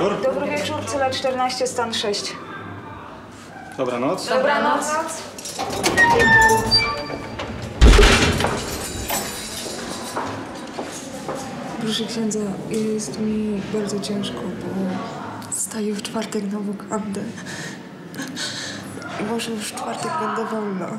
Dobry wieczór, cela 14, stan 6. Dobranoc. Dobranoc. Proszę księdza, jest mi bardzo ciężko, bo staję w czwartek na wokandę. I może już w czwartek będę wolna.